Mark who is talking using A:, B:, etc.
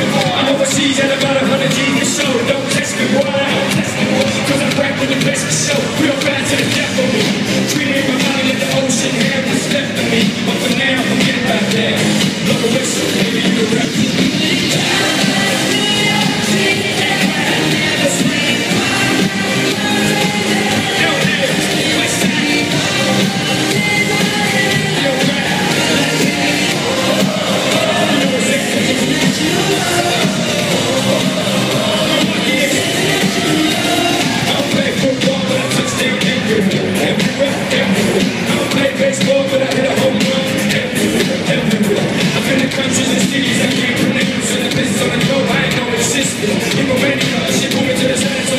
A: I'm overseas and about a hundred G's So show. Don't test me, why? Don't test me, why? Cause I'm rapping the best for show. Real bad to the death for me. countries and cities I can't pronounce, and the business on the globe, I ain't no assistant. Implementing us, you're moving to the status